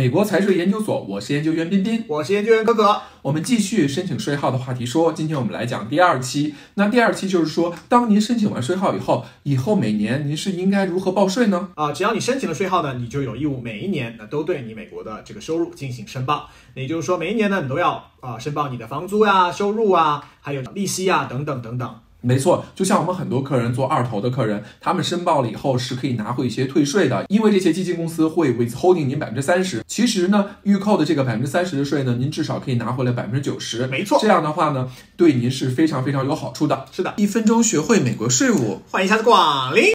美国财税研究所，我是研究员彬彬，我是研究员可可。我们继续申请税号的话题说，今天我们来讲第二期。那第二期就是说，当您申请完税号以后，以后每年您是应该如何报税呢？啊，只要你申请了税号呢，你就有义务每一年那都对你美国的这个收入进行申报。也就是说，每一年呢你都要啊申报你的房租呀、收入啊，还有利息啊等等等等。没错，就像我们很多客人做二投的客人，他们申报了以后是可以拿回一些退税的，因为这些基金公司会 withholding 您百分之三十。其实呢，预扣的这个百分之三十的税呢，您至少可以拿回来百分之九十。没错这样的话呢，对您是非常非常有好处的。是的，一分钟学会美国税务。欢迎下次光临。